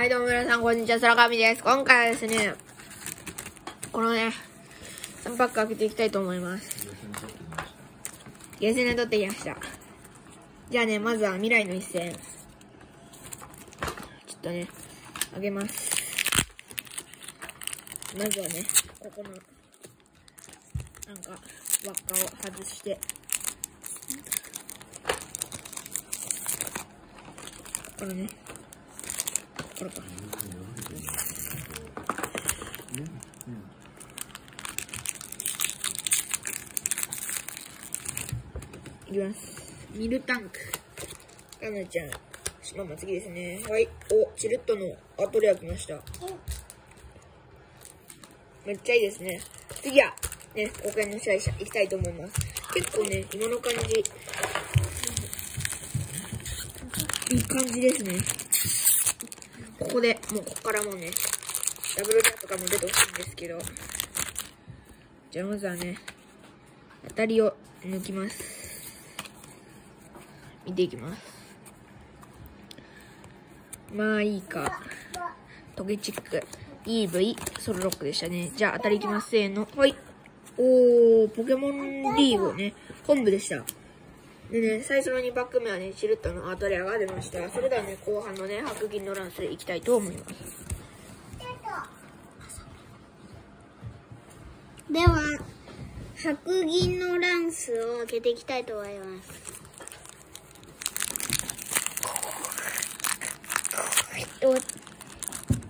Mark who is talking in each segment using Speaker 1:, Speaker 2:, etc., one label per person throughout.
Speaker 1: はい、どうも皆さん、こんにちは、空神です。今回はですね、このね、3パック開けていきたいと思います。ゲーセンで取ってきました。じゃあね、まずは未来の一戦。ちょっとね、開けます。まずはね、ここの、なんか、輪っかを外して、これね、いきます。ミルタンク。かなちゃん。ママ次ですね。はい。お、チルットのアトレア来ました。めっちゃいいですね。次は、ね、お金の試合行きたいと思います。結構ね、今の感じ、いい感じですね。ここで、もうここからもうね、ダブルキャとかも出てほしいんですけど、じゃあまずはね、当たりを抜きます。見ていきます。まあいいか。トゲチック、EV、ソルロックでしたね。じゃあ当たりいきます。せーの。はい。おー、ポケモンリーグね、本部でした。でね、最初の2パック目はね、シルットのアートレアが出ました。それではね、後半のね、白銀のランスいきたいと思います。
Speaker 2: では、白銀のランスを開けていきたいと思います。お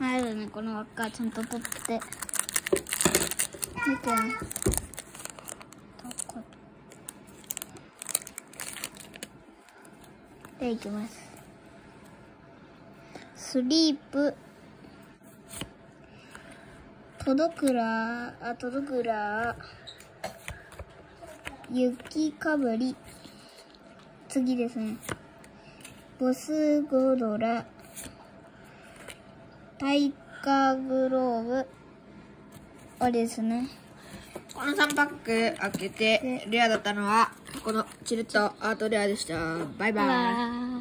Speaker 2: まずね、この輪っかちゃんと取って、見てね。どこでいきます。スリープ、届くら、あ、届くら、雪かぶり、次ですね。ボスゴロラ、タイガーグローブ、あれですね。
Speaker 1: この3パック開けて、レアだったのは、このチルットアートレアでした。バイバイ。
Speaker 2: バイバーイ